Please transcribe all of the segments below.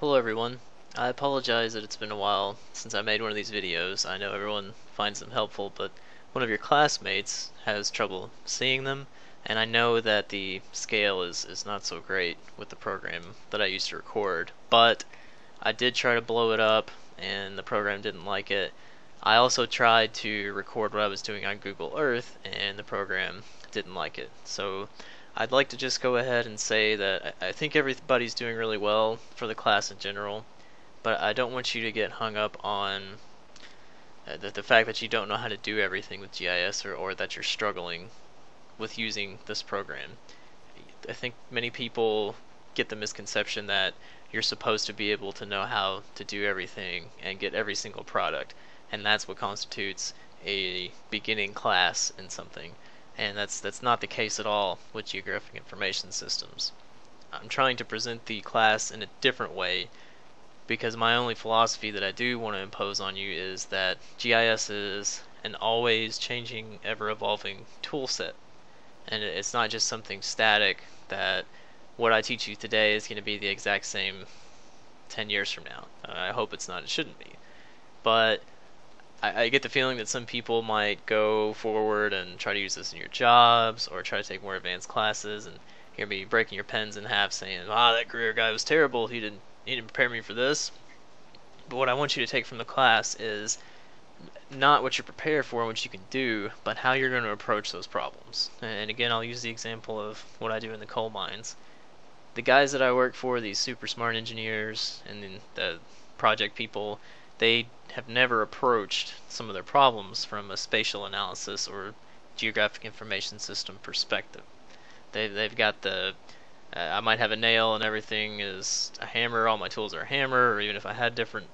Hello everyone. I apologize that it's been a while since I made one of these videos. I know everyone finds them helpful, but one of your classmates has trouble seeing them, and I know that the scale is, is not so great with the program that I used to record, but I did try to blow it up and the program didn't like it. I also tried to record what I was doing on Google Earth and the program didn't like it. So I'd like to just go ahead and say that I think everybody's doing really well for the class in general, but I don't want you to get hung up on uh, the, the fact that you don't know how to do everything with GIS or, or that you're struggling with using this program. I think many people get the misconception that you're supposed to be able to know how to do everything and get every single product, and that's what constitutes a beginning class in something and that's that's not the case at all with geographic information systems. I'm trying to present the class in a different way because my only philosophy that I do want to impose on you is that GIS is an always changing, ever evolving tool set. And it's not just something static that what I teach you today is going to be the exact same 10 years from now. Uh, I hope it's not, it shouldn't be. But I, I get the feeling that some people might go forward and try to use this in your jobs or try to take more advanced classes and hear me breaking your pens in half saying, ah, that Greer guy was terrible. He didn't, he didn't prepare me for this. But what I want you to take from the class is not what you're prepared for and what you can do, but how you're going to approach those problems. And again, I'll use the example of what I do in the coal mines. The guys that I work for, these super smart engineers and the project people, they have never approached some of their problems from a spatial analysis or geographic information system perspective. They, they've got the, uh, I might have a nail and everything is a hammer, all my tools are a hammer, or even if I had different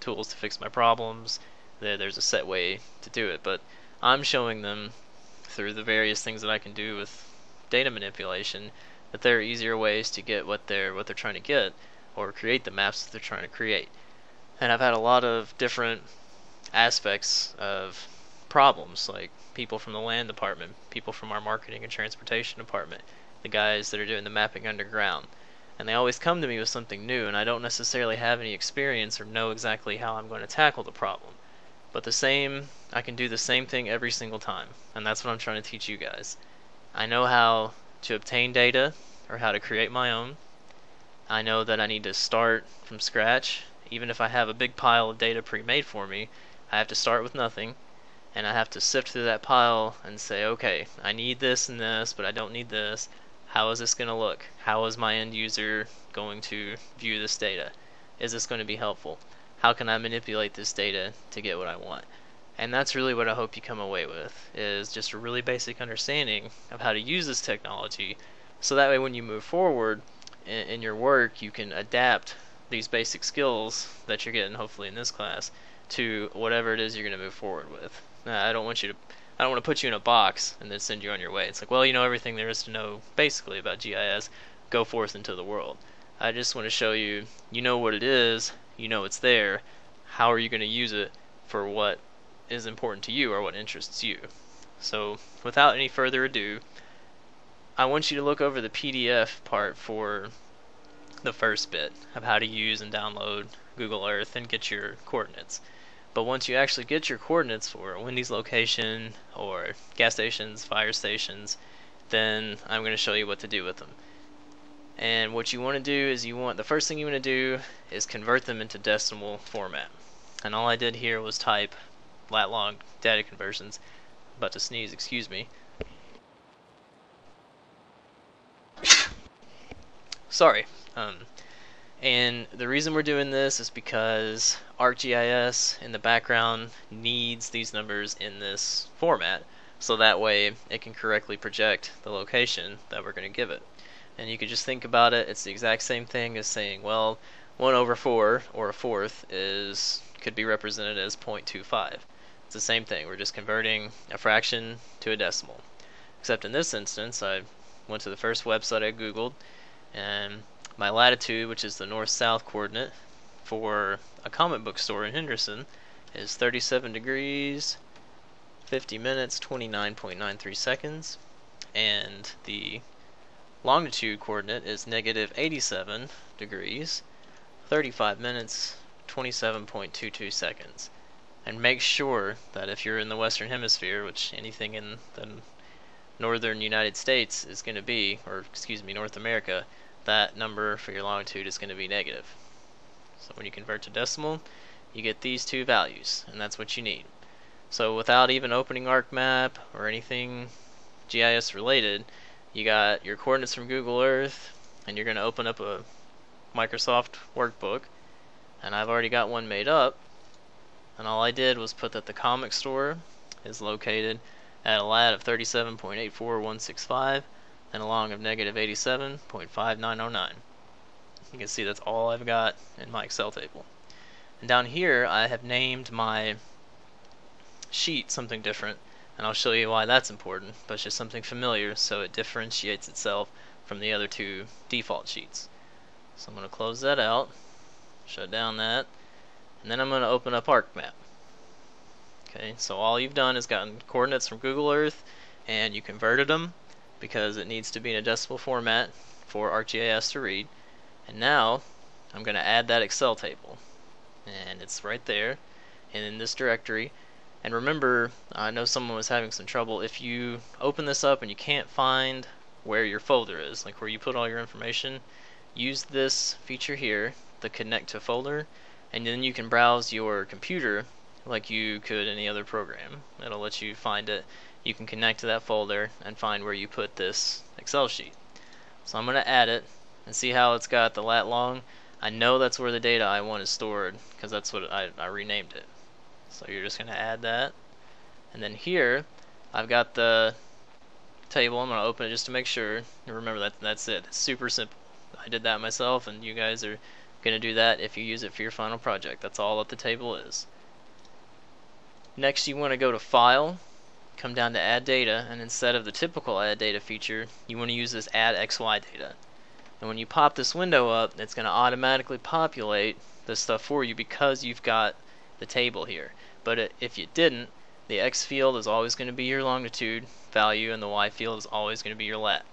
tools to fix my problems, there, there's a set way to do it. But I'm showing them through the various things that I can do with data manipulation that there are easier ways to get what they're what they're trying to get or create the maps that they're trying to create and I've had a lot of different aspects of problems, like people from the land department, people from our marketing and transportation department, the guys that are doing the mapping underground. And they always come to me with something new, and I don't necessarily have any experience or know exactly how I'm going to tackle the problem. But the same, I can do the same thing every single time, and that's what I'm trying to teach you guys. I know how to obtain data, or how to create my own. I know that I need to start from scratch even if I have a big pile of data pre-made for me, I have to start with nothing, and I have to sift through that pile and say, okay, I need this and this, but I don't need this. How is this going to look? How is my end user going to view this data? Is this going to be helpful? How can I manipulate this data to get what I want? And that's really what I hope you come away with, is just a really basic understanding of how to use this technology, so that way when you move forward in, in your work, you can adapt these basic skills that you're getting hopefully in this class to whatever it is you're going to move forward with. I don't want you to I don't want to put you in a box and then send you on your way. It's like, well, you know everything there is to know basically about GIS. Go forth into the world. I just want to show you you know what it is, you know it's there. How are you going to use it for what is important to you or what interests you? So, without any further ado, I want you to look over the PDF part for the first bit of how to use and download Google Earth and get your coordinates. But once you actually get your coordinates for a Wendy's location or gas stations, fire stations, then I'm going to show you what to do with them. And what you want to do is you want the first thing you want to do is convert them into decimal format. And all I did here was type lat long data conversions. About to sneeze, excuse me. Sorry. Um, and the reason we're doing this is because ArcGIS in the background needs these numbers in this format so that way it can correctly project the location that we're going to give it. And you can just think about it, it's the exact same thing as saying, well, 1 over 4, or a fourth, is could be represented as 0.25. It's the same thing, we're just converting a fraction to a decimal. Except in this instance, I went to the first website I googled, and my latitude, which is the north-south coordinate for a comic book store in Henderson, is 37 degrees, 50 minutes, 29.93 seconds, and the longitude coordinate is negative 87 degrees, 35 minutes, 27.22 seconds. And make sure that if you're in the Western Hemisphere, which anything in the northern United States is going to be, or excuse me, North America, that number for your longitude is going to be negative. So when you convert to decimal, you get these two values, and that's what you need. So without even opening ArcMap or anything GIS related, you got your coordinates from Google Earth, and you're going to open up a Microsoft workbook, and I've already got one made up, and all I did was put that the comic store is located at a lat of 37.84165 and a long of negative 87.5909. You can see that's all I've got in my Excel table. And down here I have named my sheet something different and I'll show you why that's important, but it's just something familiar so it differentiates itself from the other two default sheets. So I'm going to close that out, shut down that, and then I'm going to open up ArcMap. Okay, so all you've done is gotten coordinates from Google Earth and you converted them because it needs to be in a decimal format for ArcGIS to read. And now I'm going to add that Excel table. And it's right there and in this directory. And remember, I know someone was having some trouble. If you open this up and you can't find where your folder is, like where you put all your information, use this feature here, the connect to folder, and then you can browse your computer like you could any other program. It'll let you find it. You can connect to that folder and find where you put this Excel sheet. So I'm going to add it and see how it's got the lat long. I know that's where the data I want is stored because that's what I, I renamed it. So you're just going to add that. And then here I've got the table. I'm going to open it just to make sure. Remember that that's it. Super simple. I did that myself and you guys are going to do that if you use it for your final project. That's all that the table is. Next you want to go to File, come down to Add Data, and instead of the typical Add Data feature, you want to use this Add XY Data. And when you pop this window up, it's going to automatically populate this stuff for you because you've got the table here. But if you didn't, the X field is always going to be your longitude value and the Y field is always going to be your lat.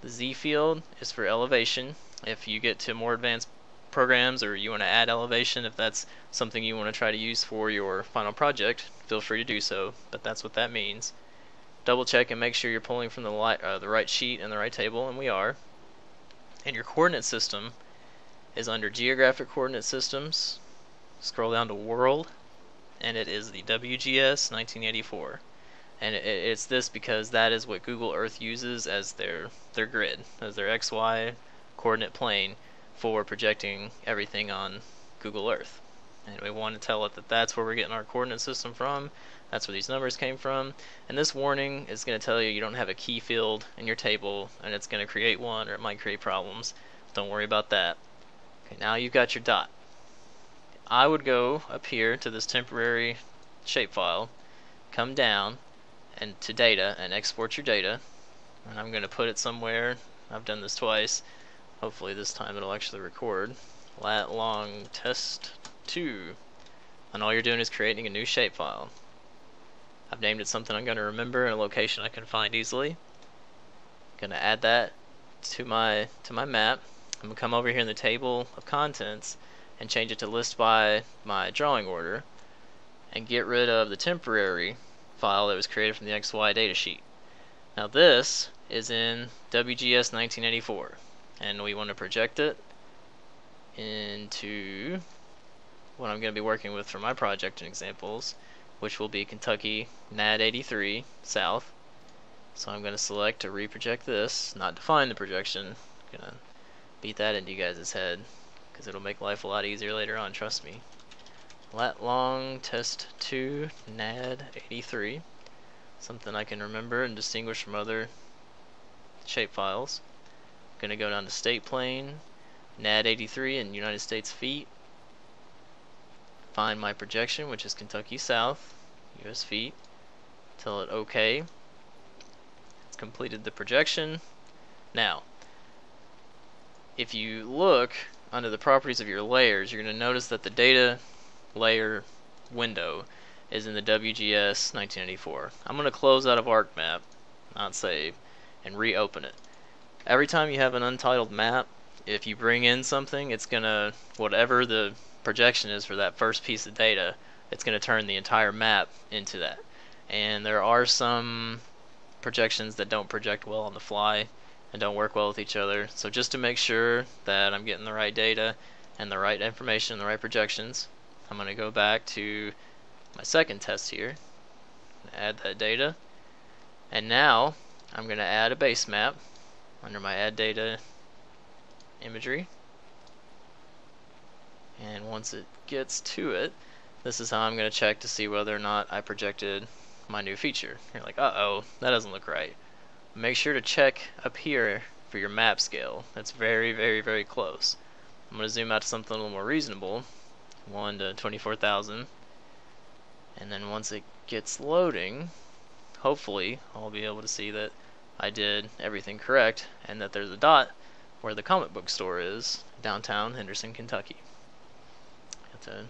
The Z field is for elevation. If you get to more advanced programs or you want to add elevation, if that's something you want to try to use for your final project, feel free to do so, but that's what that means. Double check and make sure you're pulling from the, uh, the right sheet and the right table, and we are. And your coordinate system is under Geographic Coordinate Systems. Scroll down to World, and it is the WGS 1984. And it's this because that is what Google Earth uses as their, their grid, as their XY coordinate plane for projecting everything on Google Earth. And we want to tell it that that's where we're getting our coordinate system from. That's where these numbers came from. And this warning is going to tell you you don't have a key field in your table and it's going to create one or it might create problems. Don't worry about that. Okay, now you've got your dot. I would go up here to this temporary shapefile, come down and to data and export your data. And I'm going to put it somewhere. I've done this twice. Hopefully this time it'll actually record. Lat long test 2. And all you're doing is creating a new shapefile. I've named it something I'm going to remember in a location I can find easily. Going to add that to my to my map. I'm going to come over here in the table of contents and change it to list by my drawing order and get rid of the temporary file that was created from the XY datasheet. Now this is in WGS 1984 and we want to project it into what I'm going to be working with for my project and examples which will be Kentucky NAD 83 South. So I'm going to select to reproject this not define the projection. I'm going to beat that into you guys' head because it'll make life a lot easier later on trust me. Lat long test 2 NAD 83 something I can remember and distinguish from other shape files Gonna go down to state plane, NAD 83 in United States feet. Find my projection, which is Kentucky South, US feet. Tell it OK. It's completed the projection. Now, if you look under the properties of your layers, you're going to notice that the data layer window is in the WGS 1984. I'm going to close out of ArcMap, not save, and reopen it. Every time you have an untitled map if you bring in something, it's gonna whatever the projection is for that first piece of data, it's gonna turn the entire map into that. And there are some projections that don't project well on the fly and don't work well with each other. So just to make sure that I'm getting the right data and the right information, the right projections, I'm going to go back to my second test here, add that data, and now I'm going to add a base map under my add data imagery. And once it gets to it, this is how I'm going to check to see whether or not I projected my new feature. You're like, uh-oh, that doesn't look right make sure to check up here for your map scale. That's very, very, very close. I'm going to zoom out to something a little more reasonable. 1 to 24,000. And then once it gets loading, hopefully I'll be able to see that I did everything correct and that there's a dot where the comic book store is, downtown Henderson, Kentucky. Have to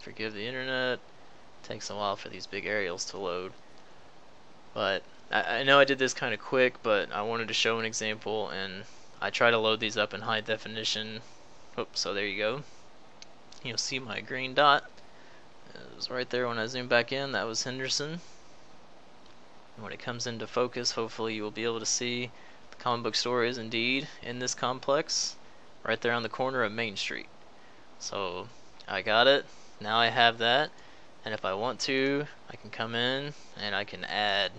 forgive the internet. It takes a while for these big aerials to load. But I, I know I did this kind of quick, but I wanted to show an example, and I try to load these up in high definition. Oops, so there you go. You'll see my green dot. It was right there when I zoomed back in. That was Henderson. And when it comes into focus, hopefully you will be able to see the comic book store is indeed in this complex, right there on the corner of Main Street. So I got it. Now I have that. And if I want to, I can come in and I can add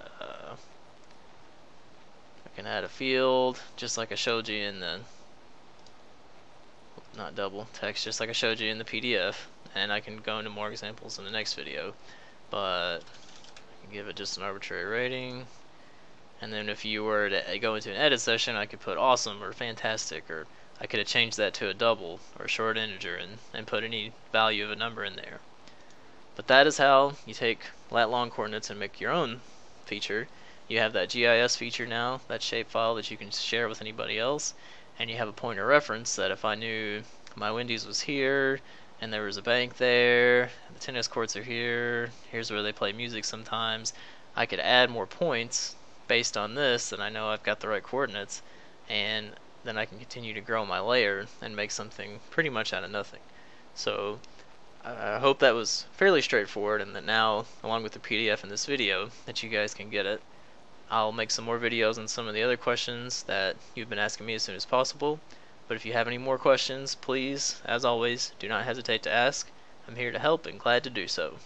uh, I can add a field just like I showed you in the not double text just like I showed you in the PDF and I can go into more examples in the next video but give it just an arbitrary rating. And then if you were to go into an edit session I could put awesome or fantastic or I could have changed that to a double or a short integer and, and put any value of a number in there. But that is how you take lat long coordinates and make your own feature. You have that GIS feature now, that shapefile that you can share with anybody else, and you have a point of reference that if I knew my Wendy's was here, and there was a bank there, the tennis courts are here, here's where they play music sometimes, I could add more points based on this, and I know I've got the right coordinates, and then I can continue to grow my layer and make something pretty much out of nothing. So I hope that was fairly straightforward and that now, along with the PDF in this video, that you guys can get it. I'll make some more videos on some of the other questions that you've been asking me as soon as possible. But if you have any more questions, please, as always, do not hesitate to ask. I'm here to help and glad to do so.